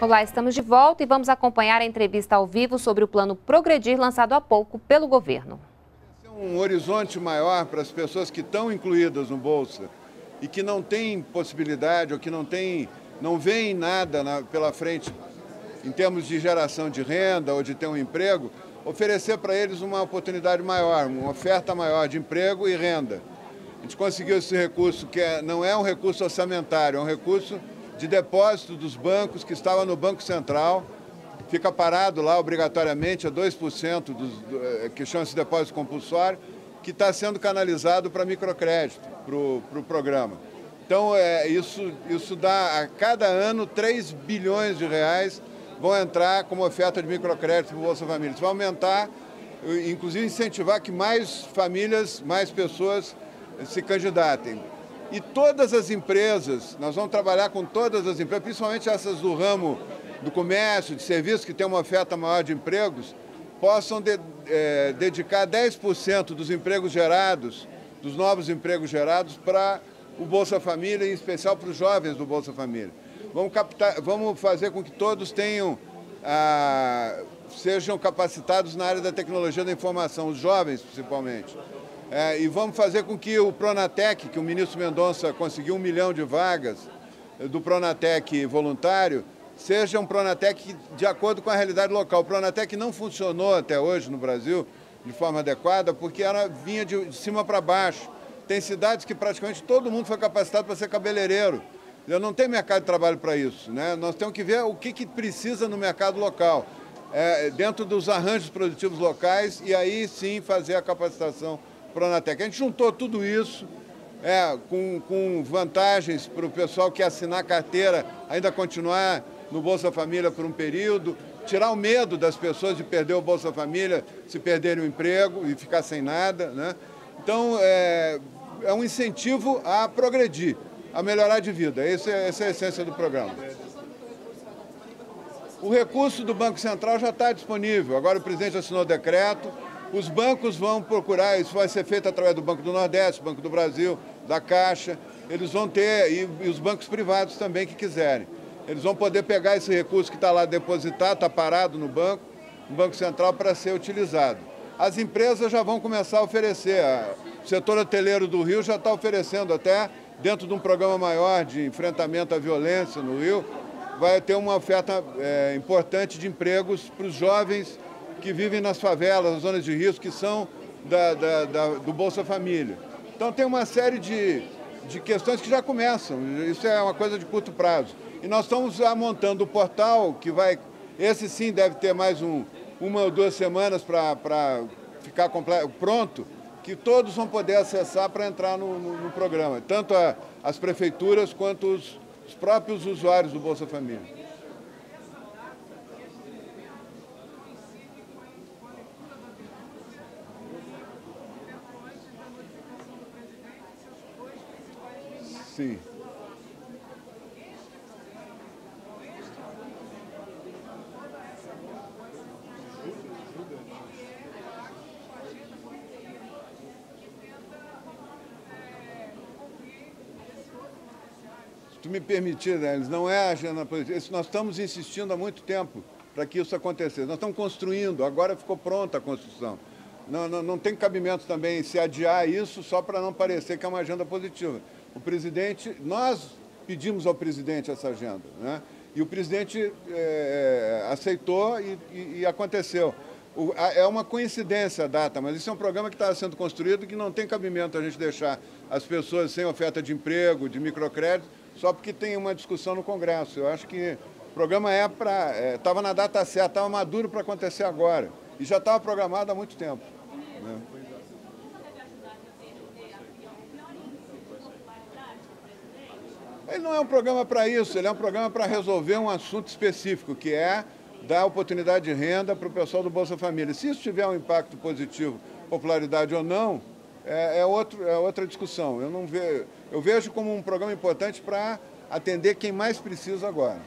Olá, estamos de volta e vamos acompanhar a entrevista ao vivo sobre o plano Progredir lançado há pouco pelo governo. Um horizonte maior para as pessoas que estão incluídas no Bolsa e que não têm possibilidade ou que não têm, não veem nada na, pela frente em termos de geração de renda ou de ter um emprego, oferecer para eles uma oportunidade maior, uma oferta maior de emprego e renda. A gente conseguiu esse recurso que é, não é um recurso orçamentário, é um recurso de depósito dos bancos que estava no Banco Central, fica parado lá obrigatoriamente a 2% dos, do, eh, que chama-se depósito compulsório, que está sendo canalizado para microcrédito, para o pro programa. Então, é, isso, isso dá a cada ano 3 bilhões de reais vão entrar como oferta de microcrédito para o Bolsa Família. Isso vai aumentar, inclusive incentivar que mais famílias, mais pessoas se candidatem. E todas as empresas, nós vamos trabalhar com todas as empresas, principalmente essas do ramo do comércio, de serviços, que tem uma oferta maior de empregos, possam de, é, dedicar 10% dos empregos gerados, dos novos empregos gerados, para o Bolsa Família, em especial para os jovens do Bolsa Família. Vamos, captar, vamos fazer com que todos tenham, ah, sejam capacitados na área da tecnologia da informação, os jovens principalmente. É, e vamos fazer com que o Pronatec, que o ministro Mendonça conseguiu um milhão de vagas eh, do Pronatec voluntário, seja um Pronatec de acordo com a realidade local. O Pronatec não funcionou até hoje no Brasil de forma adequada porque ela vinha de, de cima para baixo. Tem cidades que praticamente todo mundo foi capacitado para ser cabeleireiro. Eu não tem mercado de trabalho para isso. Né? Nós temos que ver o que, que precisa no mercado local, é, dentro dos arranjos produtivos locais, e aí sim fazer a capacitação Pronatec. A gente juntou tudo isso é, com, com vantagens para o pessoal que assinar carteira ainda continuar no Bolsa Família por um período, tirar o medo das pessoas de perder o Bolsa Família se perderem o emprego e ficar sem nada. Né? Então, é, é um incentivo a progredir, a melhorar de vida. Essa é, essa é a essência do programa. O recurso do Banco Central já está disponível. Agora o presidente assinou o decreto, os bancos vão procurar, isso vai ser feito através do Banco do Nordeste, Banco do Brasil, da Caixa, eles vão ter, e, e os bancos privados também que quiserem. Eles vão poder pegar esse recurso que está lá depositado, está parado no banco, no Banco Central, para ser utilizado. As empresas já vão começar a oferecer, o setor hoteleiro do Rio já está oferecendo até, dentro de um programa maior de enfrentamento à violência no Rio, vai ter uma oferta é, importante de empregos para os jovens que vivem nas favelas, nas zonas de risco, que são da, da, da, do Bolsa Família. Então tem uma série de, de questões que já começam, isso é uma coisa de curto prazo. E nós estamos montando o portal, que vai, esse sim deve ter mais um, uma ou duas semanas para ficar pronto, que todos vão poder acessar para entrar no, no, no, programa, tanto a, as prefeituras quanto os, os próprios usuários do Bolsa Família. Sim. Se tu me permitir, né, não é a agenda política. Nós estamos insistindo há muito tempo para que isso acontecesse. Nós estamos construindo, agora ficou pronta a construção. Não, não, não tem cabimento também se adiar isso só para não parecer que é uma agenda positiva o presidente, nós pedimos ao presidente essa agenda, né? E o presidente é, aceitou e, e, e aconteceu. O, a, é uma coincidência a data, mas isso é um programa que está sendo construído que não tem cabimento a gente deixar as pessoas sem oferta de emprego, de microcrédito, só porque tem uma discussão no Congresso. Eu acho que o programa é para. Estava é, na data certa, estava maduro para acontecer agora. E já estava programado há muito tempo. Né? Não é um programa para isso, ele é um programa para resolver um assunto específico, que é dar oportunidade de renda para o pessoal do Bolsa Família. Se isso tiver um impacto positivo, popularidade ou não, é, é, outro, é outra discussão. Eu, não ve, eu vejo como um programa importante para atender quem mais precisa agora.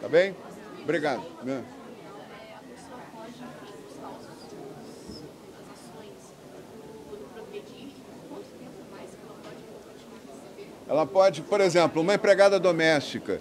Tá bem? Obrigado. Ela pode, por exemplo, uma empregada doméstica,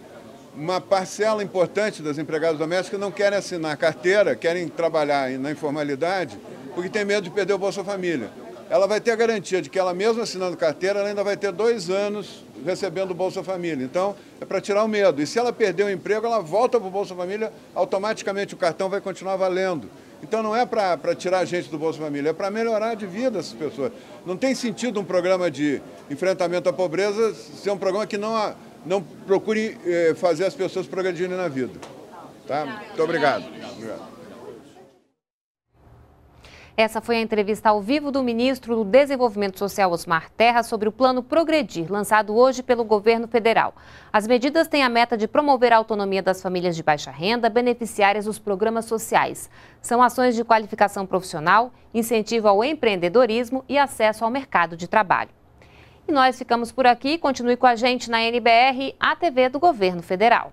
uma parcela importante das empregadas domésticas não querem assinar carteira, querem trabalhar na informalidade, porque tem medo de perder o Bolsa Família. Ela vai ter a garantia de que ela mesma assinando carteira, ela ainda vai ter dois anos recebendo o Bolsa Família. Então, é para tirar o medo. E se ela perder o emprego, ela volta para o Bolsa Família, automaticamente o cartão vai continuar valendo. Então não é para tirar a gente do Bolsa Família, é para melhorar de vida essas pessoas. Não tem sentido um programa de enfrentamento à pobreza ser um programa que não, não procure eh, fazer as pessoas progredirem na vida. Tá? Muito obrigado. obrigado. Essa foi a entrevista ao vivo do ministro do Desenvolvimento Social, Osmar Terra, sobre o Plano Progredir, lançado hoje pelo governo federal. As medidas têm a meta de promover a autonomia das famílias de baixa renda, beneficiárias dos programas sociais. São ações de qualificação profissional, incentivo ao empreendedorismo e acesso ao mercado de trabalho. E nós ficamos por aqui. Continue com a gente na NBR, a TV do Governo Federal.